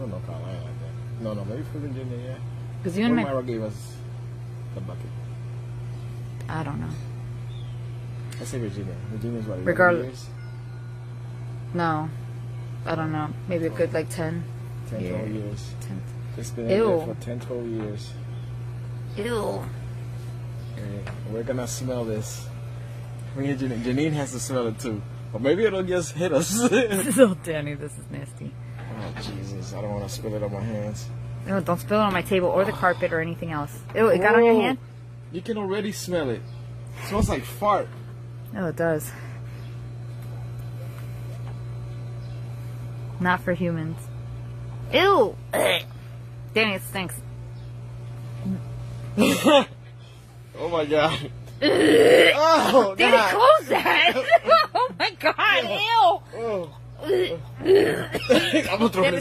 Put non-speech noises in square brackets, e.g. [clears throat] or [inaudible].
Oh, no Carolina like that. No, no, maybe for Virginia, yeah. Because you and my, gave us the bucket. I don't know. Let's say Virginia. Virginia's what, 11 Regardless- No, I don't know. Maybe a good like 10. 10, Yeah. 12 years. 10. It's been Ew. there for 10, 12 years. Ew. And we're gonna smell this. Me and Janine, Janine has to smell it too. Or maybe it'll just hit us. [laughs] oh, Danny, this is nasty. Oh, Jesus. I don't want to spill it on my hands. No, don't spill it on my table or the carpet or anything else. Ew, it got on your hand? You can already smell it. It smells like fart. Oh, it does. Not for humans. Ew! [clears throat] Ugh. Danny, it stinks. [laughs] oh my god. [laughs] oh, Danny, God. close that! [laughs] oh my god, ew! Oh. I'm gonna